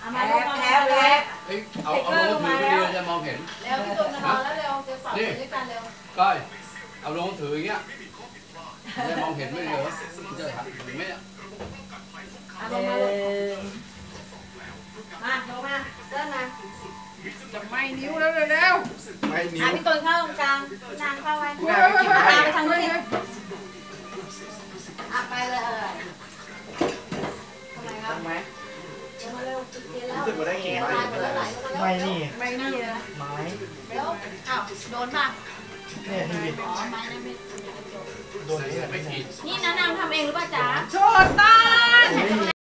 เอามาลงมาแล้วแล้วเอ้ยเอาเอาลงถือไปดีจะมองเห็นเร็วพี่ตุ่มจะนอนแล้วเร็วจะสอบด้วยกันเร็วก้อยเอาลงถืออย่างเงี้ยจะมองเห็นไม่เหรอจะเห็นไหมเนี่ยเอาลงมาเลยมาลงมาเดินมมาจะไม่นิ้วแล้วเร็วไม่นิ้อะวพี่ตุ่มเข้าตรงกลางนางเข้าไว้ ร็วติดเตียงแล้วรู้สึกว่าได้กลิ่นไม้ตายหมดแล้วไหลลงมาไม่แล้วนี่ไม่นี่เลยไม้เร็วอ้าวโดนป่ะเนี่ยที่อ๋อไม้นั่นไม่โดนนี่ไม่ขีดนี่นะนางทำเองหรือเปล่าจ๊ะโชดตาโอ้ย